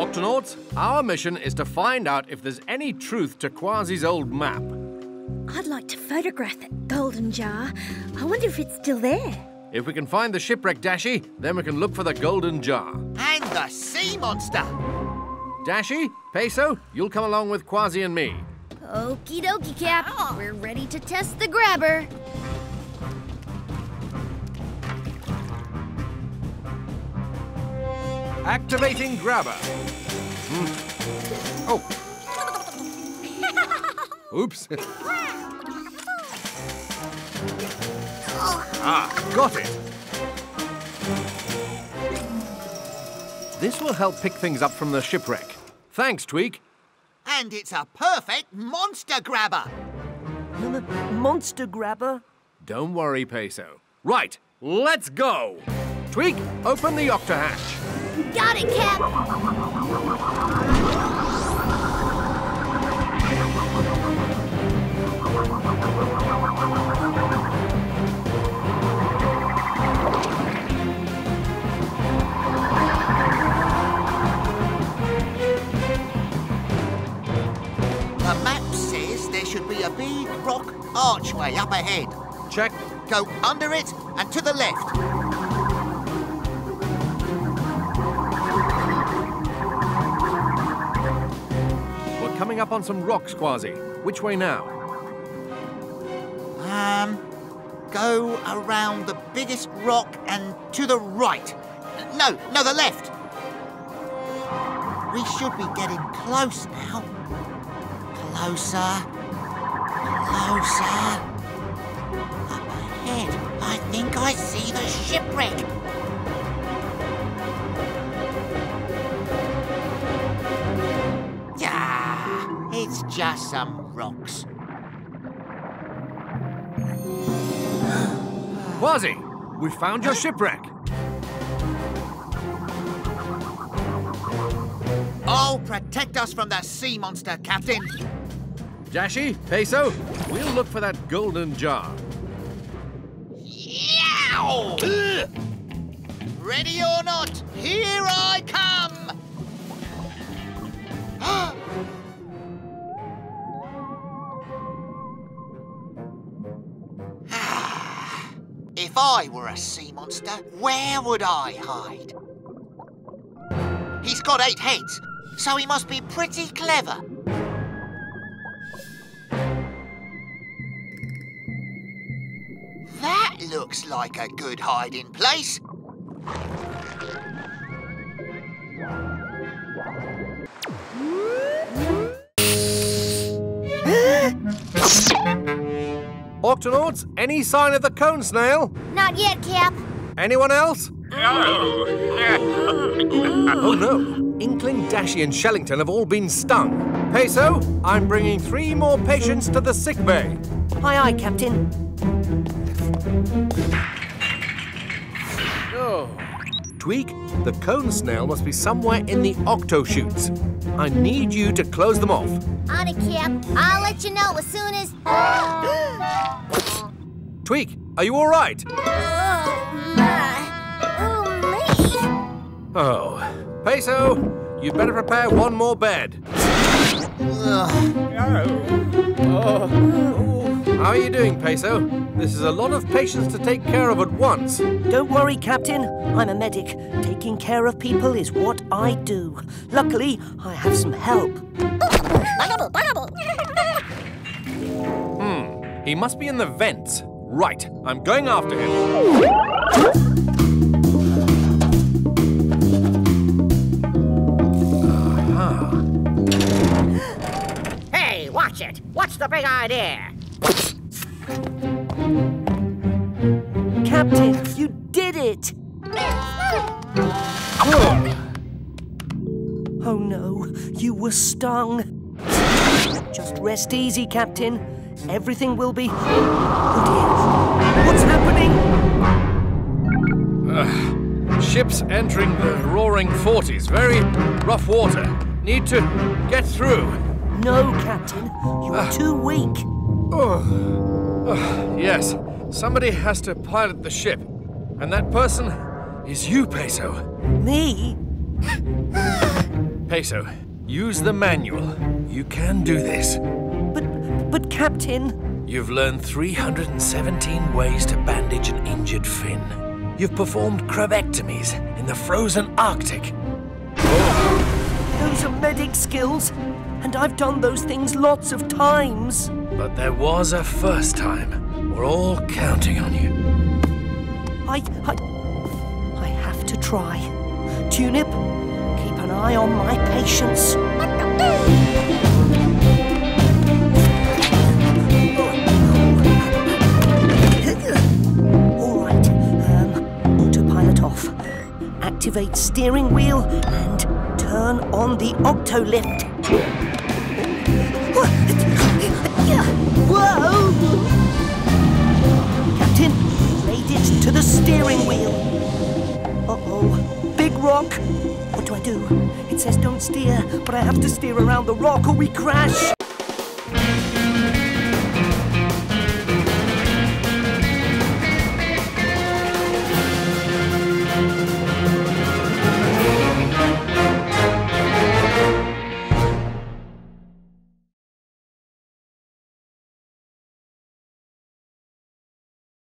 Octonauts, our mission is to find out if there's any truth to Kwazii's old map. I'd like to photograph that golden jar. I wonder if it's still there. If we can find the shipwreck, Dashi, then we can look for the golden jar. And the sea monster. Dashi, Peso, you'll come along with Kwazii and me. Okie dokie, Cap. We're ready to test the grabber. Activating grabber. Hmm. Oh. Oops. ah, got it. This will help pick things up from the shipwreck. Thanks, Tweak. And it's a perfect monster grabber. Monster grabber? Don't worry, Peso. Right, let's go. Tweak, open the octahatch. Got it, Cap. The map says there should be a big rock archway up ahead. Check. Go under it and to the left. Coming up on some rocks, Kwazii. Which way now? Um, go around the biggest rock and to the right. No, no, the left. We should be getting close now. Closer. Closer. Up ahead, I think I see the shipwreck. Just some rocks. Kwazii, we found your shipwreck. Oh, protect us from the sea monster, Captain. Dashi, Peso, we'll look for that golden jar. Yow! Ready or not, here I come! Ah! If I were a sea monster, where would I hide? He's got eight heads, so he must be pretty clever. That looks like a good hiding place. Octonauts, any sign of the cone snail? Not yet, Cap. Anyone else? oh no, Inkling, Dashi, and Shellington have all been stung. Peso, I'm bringing three more patients to the sick bay. Aye, aye, Captain. Oh. Tweak, the cone snail must be somewhere in the octo chutes. I need you to close them off. On it, Cap. I'll let you know as soon as. Tweak, are you all right? Oh, my. Oh, me. Oh. Peso, you'd better prepare one more bed. How are you doing, Peso? This is a lot of patients to take care of at once. Don't worry, Captain. I'm a medic. Taking care of people is what I do. Luckily, I have some help. Hmm, he must be in the vents. Right, I'm going after him. Hey, watch it! What's the big idea? Captain, you did it! Oh no, you were stung. Just rest easy, Captain. Everything will be. Oh dear. What's happening? Ships entering the roaring 40s. Very rough water. Need to get through. No, Captain. You are too weak. Yes, somebody has to pilot the ship. And that person is you, Peso. Me? Peso, use the manual. You can do this. But, but, Captain, You've learned 317 ways to bandage an injured fin. You've performed crevectomies in the frozen Arctic. those are medic skills, and I've done those things lots of times. But there was a first time. We're all counting on you. I, I, I have to try. Tunip, keep an eye on my patients. All right, um, autopilot off. Activate steering wheel and turn on the octolift. Steering wheel. Uh-oh, big rock. What do I do? It says don't steer, but I have to steer around the rock or we crash.